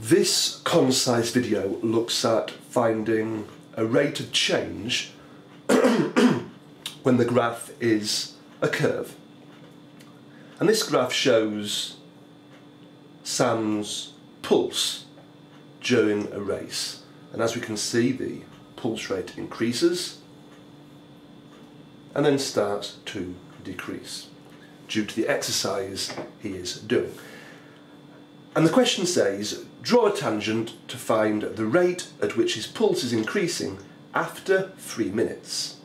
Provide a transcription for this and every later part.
This concise video looks at finding a rate of change when the graph is a curve. And this graph shows Sam's pulse during a race. And as we can see, the pulse rate increases and then starts to decrease due to the exercise he is doing. And the question says, draw a tangent to find the rate at which his pulse is increasing after three minutes.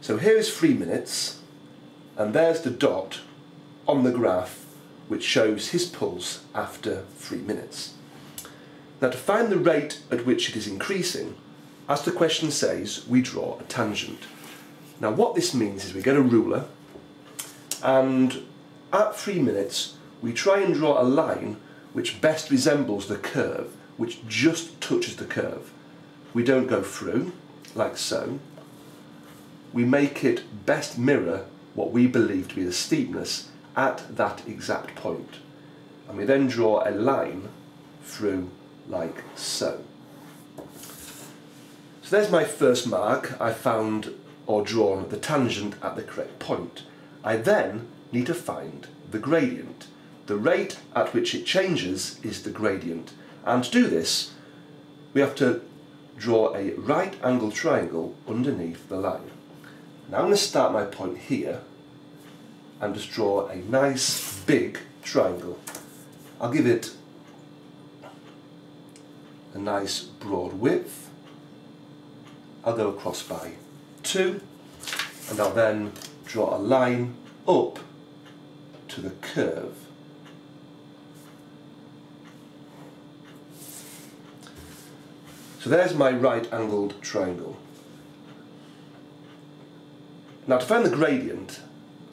So here is three minutes, and there's the dot on the graph which shows his pulse after three minutes. Now to find the rate at which it is increasing, as the question says, we draw a tangent. Now what this means is we get a ruler, and at three minutes we try and draw a line which best resembles the curve, which just touches the curve. We don't go through, like so. We make it best mirror what we believe to be the steepness at that exact point. And we then draw a line through like so. So there's my first mark. I found or drawn the tangent at the correct point. I then need to find the gradient. The rate at which it changes is the gradient. And to do this, we have to draw a right angle triangle underneath the line. Now I'm going to start my point here and just draw a nice big triangle. I'll give it a nice broad width. I'll go across by 2 and I'll then draw a line up to the curve. So there's my right angled triangle. Now to find the gradient,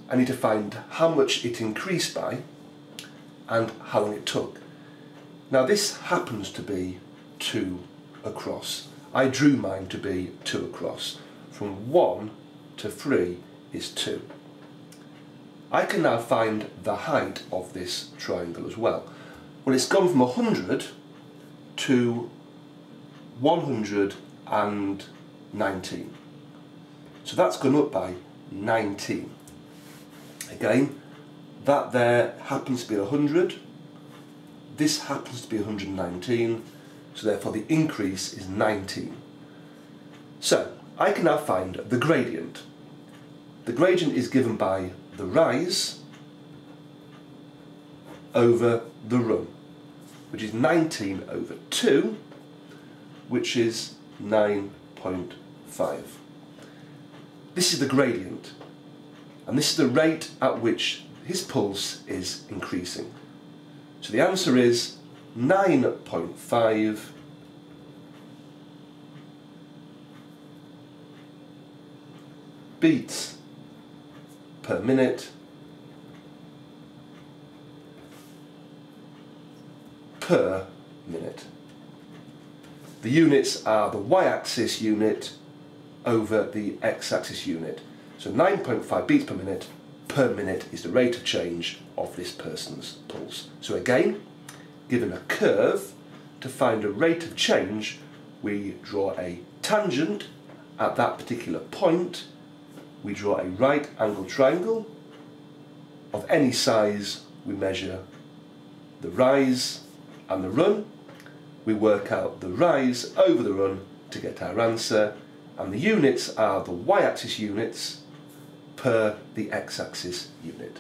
I need to find how much it increased by and how long it took. Now this happens to be 2 across. I drew mine to be 2 across. From 1 to 3 is 2. I can now find the height of this triangle as well. Well, it's gone from 100 to 119. So that's gone up by 19. Again, that there happens to be 100. This happens to be 119. So therefore the increase is 19. So I can now find the gradient. The gradient is given by the rise over the run, which is 19 over 2, which is 9.5. This is the gradient, and this is the rate at which his pulse is increasing. So the answer is 9.5 beats per minute per minute. The units are the y-axis unit over the x-axis unit. So 9.5 beats per minute per minute is the rate of change of this person's pulse. So again, given a curve, to find a rate of change, we draw a tangent at that particular point we draw a right angle triangle of any size we measure the rise and the run we work out the rise over the run to get our answer and the units are the y-axis units per the x-axis unit